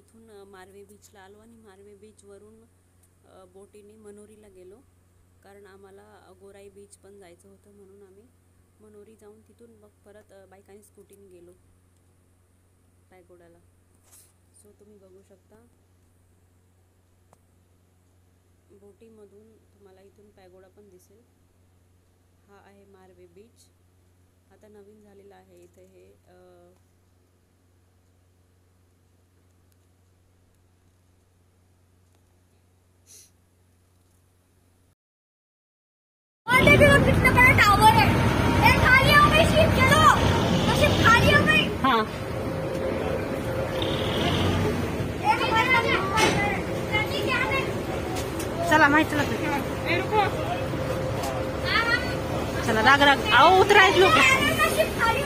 इथून मार्वे मारवे बीचला आलो आणि मारवे बीचवरून बोटीने मनोरीला गेलो. कारण आम्हाला गोराई बीच पण जायचं होतं म्हणून आम्ही मनोरी जाऊन तिथून मग परत बाईक आणि स्कूटीने गेलो. रायगडाला. सो तुम्ही बघू शकता. बोटीमधून तुम्हाला इथून पॅगोडा पण दिसेल. हा आहे मारवे बीच आता नवीन झालेला आहे इथे हे टावर खाली चलो खाली हा. माहिती चला चला राग राग. अहो उतरायच लोक शिप खाली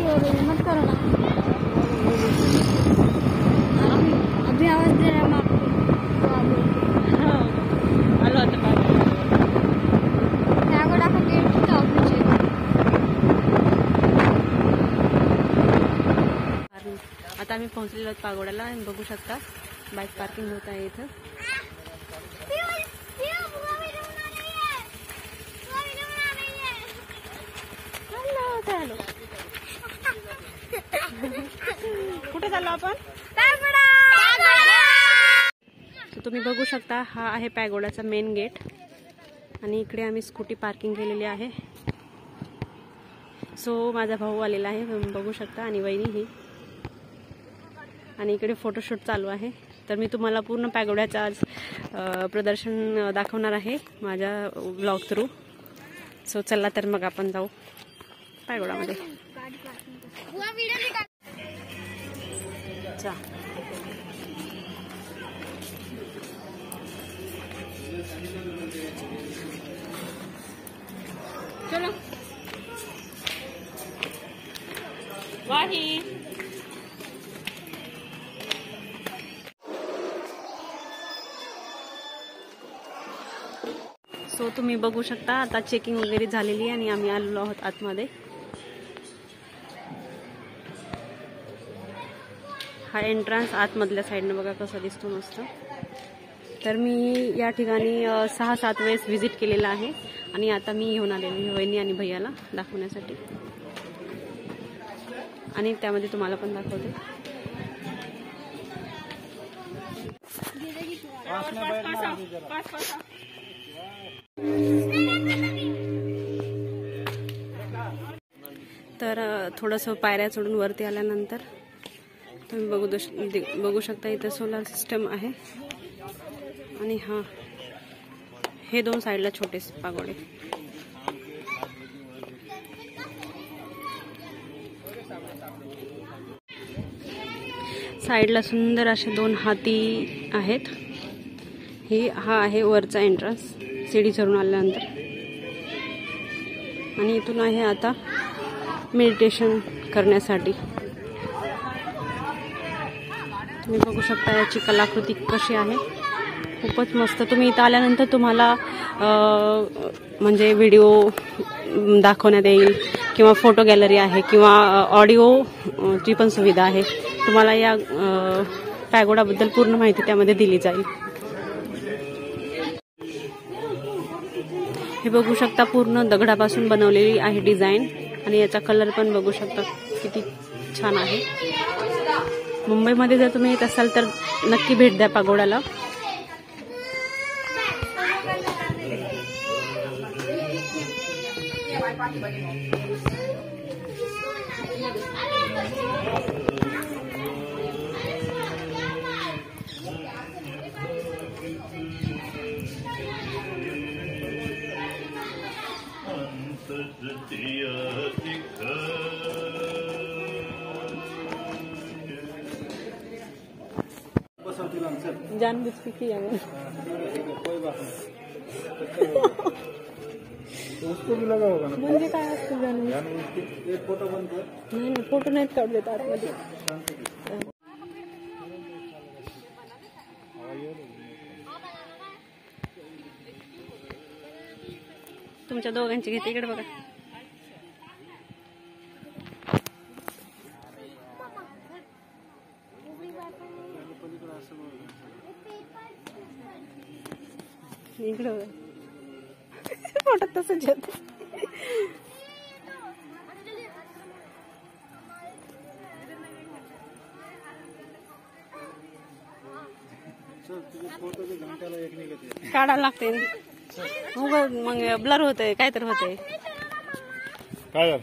हो मत करो ना अभी आवाज दे रहा है आलो आता बाहेर. नागोडा का गेट का पीछे आता आम्ही पोहोचलेलो आहोत पागोड्याला. आणि बघू शकता बाईक पार्किंग होत आहे इथं. कुठे चाललो आपण? तुम्ही बघू शकता हा आहे पॅगोडाचा मेन गेट आणि इकडे आम्ही स्कूटी पार्किंग केलेली आहे. सो माझा भाऊ आलेला आहे तुम्ही बघू शकता. आणि वहिनी ही. आणि इकडे फोटोशूट चालू आहे. तर मी तुम्हाला पूर्ण पॅगोड्याचं आज प्रदर्शन दाखवणार आहे माझ्या ब्लॉग थ्रू सो चला तर मग आपण जाऊ पॅगोडामध्ये चा चलो. वाही. तुम्ही बघू शकता आता चेकिंग वगैरे झालेली आहे आणि आम्ही आलेलो आहोत आतमध्ये हा एंट्रन्स आतमधल्या साईडनं बघा कसा दिसतो मस्त तर मी या ठिकाणी सहा सात वेळेस व्हिजिट केलेला आहे आणि आता मी घेऊन आलेली वहिनी आणि भैयाला दाखवण्यासाठी आणि त्यामध्ये तुम्हाला पण दाखवते तर थोडंसं पायऱ्या चढून वरती आल्यानंतर तुम्ही बघू दश- बघू शकता इथं सोलार सिस्टम आहे. आणि हा हे दोन साईडला छोटे पागोडे. साईडला सुंदर असे दोन हाती आहेत. हे हा आहे वरचा एंट्रन्स सीडी चढून आल्यानंतर. आणि इथून आहे आता मेडिटेशन करण्यासाठी. तुम्ही बघू शकता याची कलाकृती कशी आहे. खूपच मस्त. तुम्ही इथं आल्यानंतर तुम्हाला म्हणजे व्हिडिओ दाखवण्यात येईल किंवा फोटो गॅलरी आहे किंवा ऑडिओची पण सुविधा आहे. तुम्हाला या पॅगोडाबद्दल पूर्ण माहिती त्यामध्ये दिली जाईल. हे बघू शकता पूर्ण दगडापासून बनवलेली आहे डिझाईन आणि याचा कलर पण बघू शकता. किती छान आहे. मुंबईमध्ये जर तुम्ही येत असाल तर नक्की भेट द्या पागोड्याला जानबूझ के किया उसको भी लगा होगा ना मुझे कहा उसको तो जानबूझ के एक फ़ोटो बंद कर नहीं नहीं, फ़ोटो नहीं कर देता आत्मा जी तुमच्या दोघांची घेते इकडे बघा. इकडे बघा पोटात तसंच येत सर तुझे फोटो के घंट्याला एक निघते काढायला लागते उग मग ब्लर होतंय काय तर होतंय काय झालं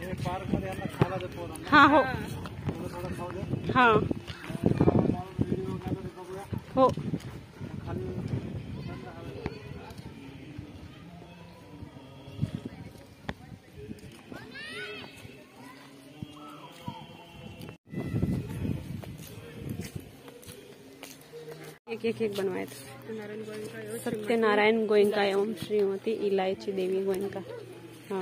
हे पार्कमध्ये यांना खायला दे पोरांना हा हो हो। एक एक एक बनवायचं सत्यनारायण गोयंका एवं श्रीमती इलायची देवी गोयंका। हा।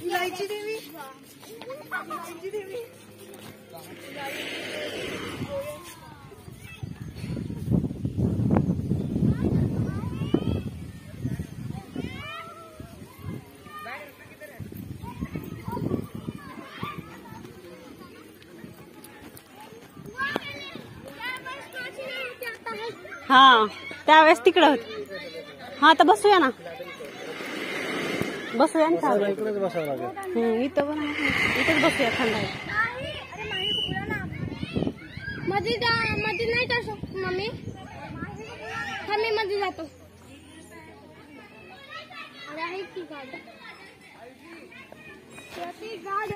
इलायची देवी इलायची देवी त्यावेळेस तिकडं होत. हा तर बसूया ना. बसूया ना इकडेच बसावं लागेल. हम्म, इथं पण इथंच बसूया थंड आहे मध्ये जा मध्ये नाही जा शक मम्मी? हा मी मध्ये जातो. अरे आहे की गाड? ती गाड.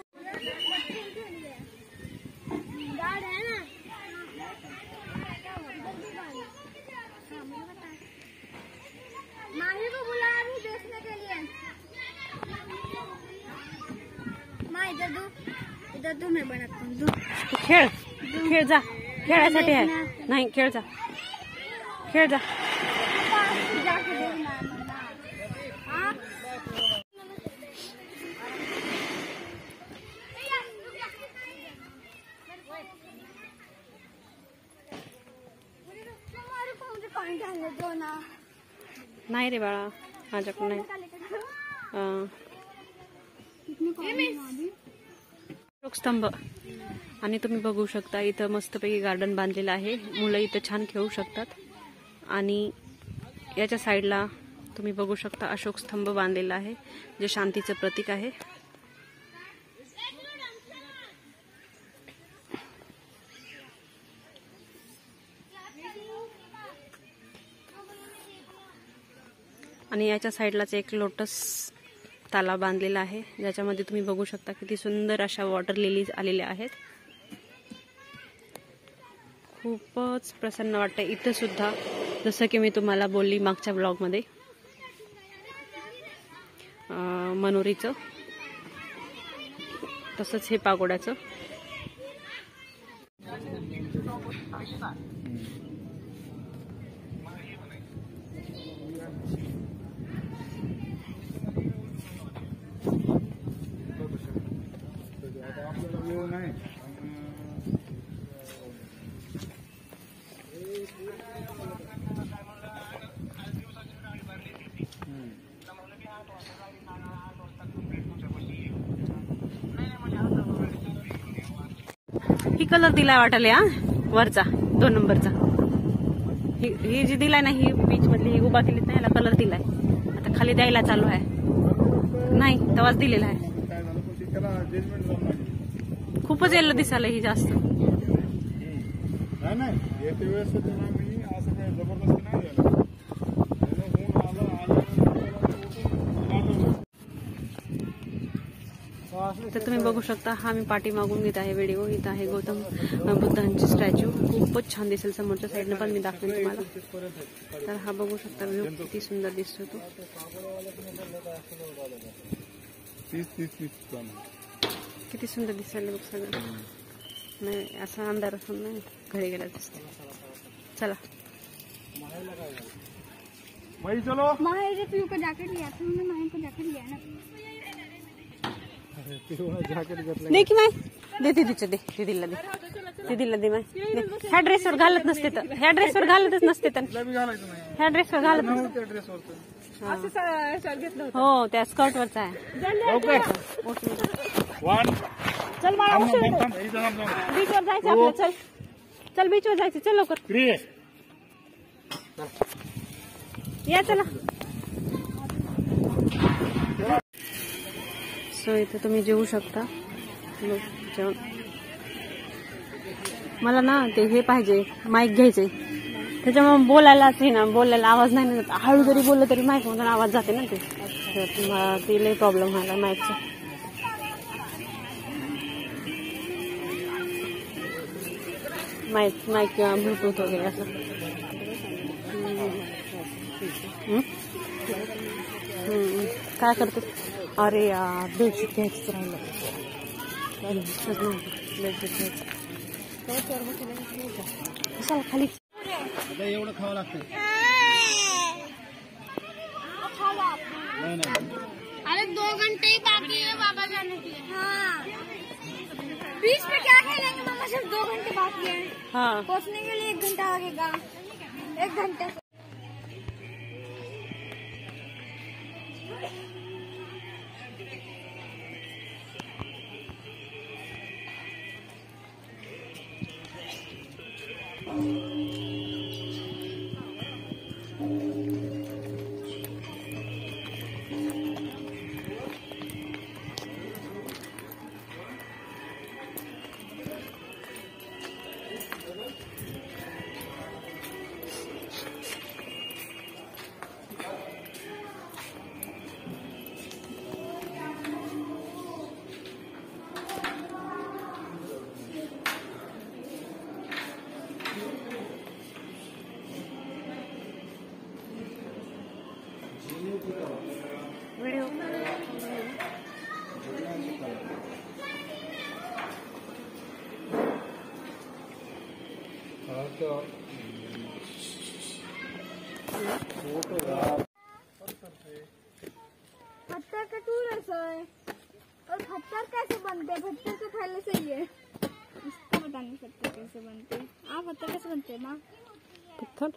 गाड है ना? बनाता खेळ. खेळ जा. खेळायसाठी आहे. नाही खेळ जा. खेळ जा. नाही रे बाळा माझ्याकडून नाही. स्तंभ आणि तुम्ही बघू शकता इथं मस्तपैकी गार्डन बांधलेलं आहे. मुलं इथं छान खेळू शकतात. आणि याच्या साईडला तुम्ही बघू शकता अशोक स्तंभ बांधलेला आहे जे शांतीचं प्रतीक आहे. आणि याच्या साईडलाच एक लोटस तालाव बांधलेला आहे. ज्याच्यामध्ये तुम्ही बघू शकता किती सुंदर अशा वॉटर लिलीज आलेल्या आहेत. खूपच प्रसन्न वाटतं इथं सुद्धा जसं की मी तुम्हाला बोलली मागच्या ब्लॉगमध्ये मनोरीचं. तसंच हे पागोड्याचं. किती कलर दिलाय वाटले हा? वरचा दोन नंबरचा. ही ही जी दिलाय ना ही बीच मधली ही उभा केलीत ना याला कलर दिलाय. आता खाली द्यायला चालू आहे. नाही तेव्हाच दिलेला आहे. खूपच येल्लो दिसायला ही जास्त नाही नाही येते वेळेस तर ना मी असं काही जबरदस्ती नाही झालं त्यानं ऊन आलं आलं तर तुम्ही बघू शकता हा मी पाठी मागून घेत आहे व्हिडिओ इथं आहे गौतम बुद्धांची स्टॅच्यू खूपच छान दिसेल समोरच्या साईडनं पण मी दाखवेन तुम्हाला. तर हा बघू शकता व्ह्यू किती सुंदर दिसतो तो. किती सुंदर दिसायला बघ सगळं. नाही असं अंधार असून नाही. घरी गेला दिसत चला. वही चलो. का जैकेट लिया. था को जैकेट लिया ना. देखी माय दे दीदी दे। दीदीला दे। दीदीला दे ड्रेस ह्या ड्रेसवर नस्ते तो। तर ड्रेस ड्रेसवर घालतच नस्ते तर ह्या ड्रेसवर घालत नसते तो। तो। हाँ। हो। त्या स्कर्ट वरचा आहे चल मला बीचवर जायचं आपलं चल। चल बीचवर जायचं. चल लवकर. ये चला. सो इथे तुम्ही जेवू शकता. मग जेवण. मला ना ते हे पाहिजे माईक घ्यायचे त्याच्यामुळे बोलायलाच नाही ना बोलायला आवाज नाही ना हळू जरी बोललं तरी माईक मधून आवाज जाते ना ते. तर ते लई प्रॉब्लेम व्हायला माईकचा माईक माईक किंवा ब्लूटूथ वगैरे असं. काय करतो अरे यार बेडशीटच नव्हतं. बेडशीट खाली एवढं खावं लागतं नाही नाही। अरे दो घंटे ही बाकी है बाबा जाने के लिए। हाँ। बीच में क्या खेलेंगे? मामा सिर्फ़ दो घंटे बाकी है। हा। पहुँचने के लिए एक घंटा लगेगा। एक घंटे। खट्टर का टूर ऐसा है? और खट्टर कैसे बनते हैं? खट्टर तो पहले से ही है। इसको बता नहीं सकते कैसे बनते हैं। आप खट्टर कैसे बनते हैं, माँ? तिखट